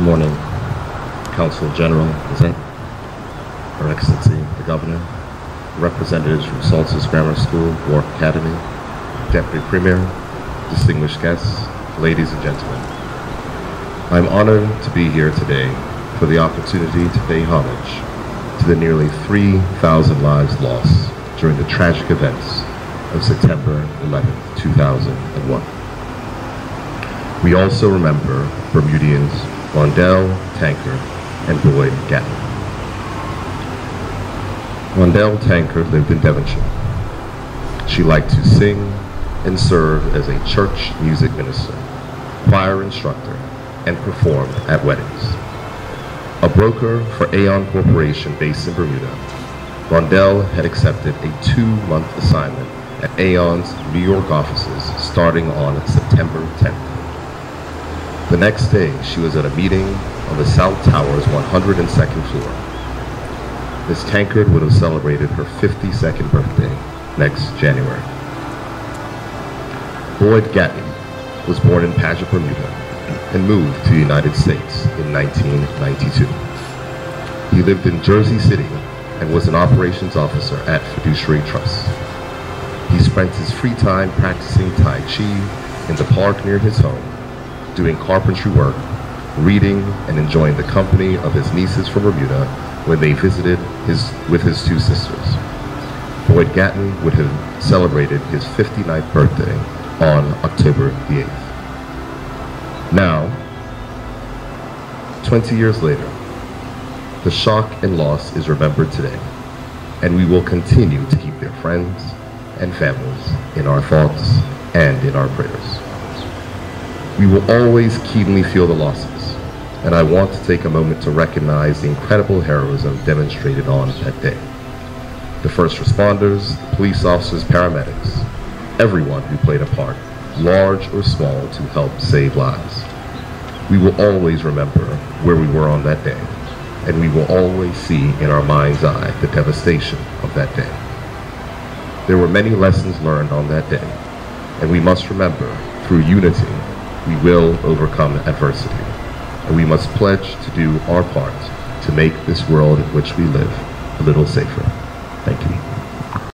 morning, Consul General, present, Her Excellency, the Governor, representatives from Saltus Grammar School, Warwick Academy, Deputy Premier, distinguished guests, ladies and gentlemen. I'm honored to be here today for the opportunity to pay homage to the nearly 3,000 lives lost during the tragic events of September 11, 2001. We also remember Bermudians Rhondelle Tankard and Boyd Gatton. Rhondelle Tankard lived in Devonshire. She liked to sing and serve as a church music minister, choir instructor, and perform at weddings. A broker for Aon Corporation based in Bermuda, Rhondelle had accepted a two-month assignment at Aon's New York offices starting on September 10th. The next day, she was at a meeting on the South Tower's 102nd floor. Miss Tankard would have celebrated her 52nd birthday next January. Boyd Gatton was born in Paget, Bermuda, and moved to the United States in 1992. He lived in Jersey City and was an operations officer at Fiduciary Trust. He spent his free time practicing Tai Chi in the park near his home doing carpentry work, reading, and enjoying the company of his nieces from Bermuda when they visited his, with his two sisters. Boyd Gatton would have celebrated his 59th birthday on October the 8th. Now, 20 years later, the shock and loss is remembered today, and we will continue to keep their friends and families in our thoughts and in our prayers. We will always keenly feel the losses, and I want to take a moment to recognize the incredible heroism demonstrated on that day. The first responders, the police officers, paramedics, everyone who played a part, large or small, to help save lives. We will always remember where we were on that day, and we will always see in our mind's eye the devastation of that day. There were many lessons learned on that day, and we must remember, through unity, we will overcome adversity. And we must pledge to do our part to make this world in which we live a little safer. Thank you.